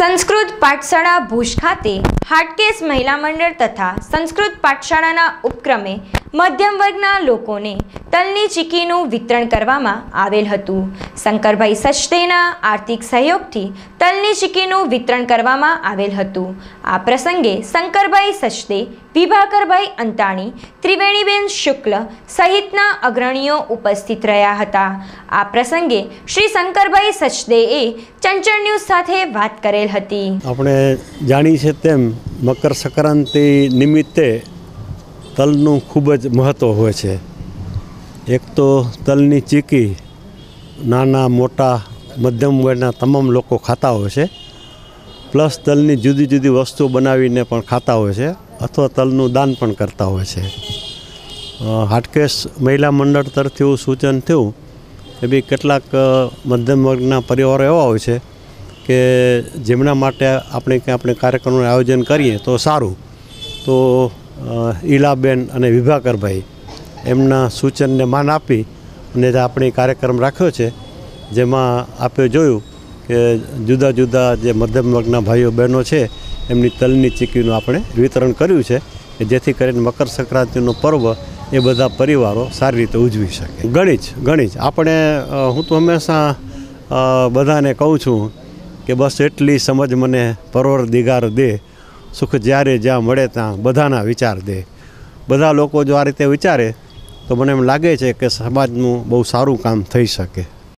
સંસ્કૃત પાઠશાળા ભુજ ખાતે હાટકેસ મહિલા મંડળ તથા સંસ્કૃત પાઠશાળાના ઉપક્રમે મધ્યમ વર્ગના લોકોને તલની ચીકીનું વિતરણ કરવામાં આવેલ હતું. શંકરભાઈ સચદેના આર્થિક સહયોગથી તલની ચીકીનું વિતરણ કરવામાં આવેલ હતું. આ પ્રસંગે શંકરભાઈ સચદે, વિભાકરભાઈ અંતાણી, ત્રિવેણીબેન શુક્લ સહિતના અગ્રણીઓ ઉપસ્થિત રહ્યા હતા. આ પ્રસંગે શ્રી શંકરભાઈ સચદેએ ચંચળ ન્યૂઝ સાથે વાત કરેલ હતી. આપણે જાણીએ છીએ તેમ મકર સંક્રાંતિ નિમિત્તે તલનું ખૂબ જ મહત્ત્વ હોય છે. એક તો તલની ચીકી નાના, મોટા, મધ્યમ વયના તમામ લોકો ખાતા હોય છે. પ્લસ તલની જુદી જુદી વસ્તુઓ બનાવીને પણ ખાતા હોય છે અથવા તલનું દાન પણ કરતા હોય છે. હાટકેશ મહિલા મંડળ તરફથી એવું સૂચન થયું કે બી કેટલાક મધ્યમ વર્ગના પરિવારો એવા હોય છે કે જેમના માટે આપણે કંઈ આપણે કાર્યક્રમનું આયોજન કરીએ તો સારું. તો ઈલાબેન અને વિભાકરભાઈ એમના સૂચનને માન આપી અને આપણે કાર્યક્રમ રાખ્યો છે, જેમાં આપણે જોયું કે જુદા જુદા જે મધ્યમ વર્ગના ભાઈઓ બહેનો છે, એમની તલની ચીકીનું આપણે વિતરણ કર્યું છે કે જેથી કરીને મકર સંક્રાંતિનો પર્વ એ બધા પરિવારો સારી રીતે ઉજવી શકે. ગણિત ગણિત. આપણે હું તો હંમેશા બધાને કહું છું કે બસ એટલી સમજ મને પરોર દિગાર દે, સુખ જ્યારે જ્યાં મળે ત્યાં બધાના વિચાર દે. બધા લોકો જો આ રીતે વિચારે, તો મને એમ લાગે છે કે સમાજનું બહુ સારું કામ થઈ શકે.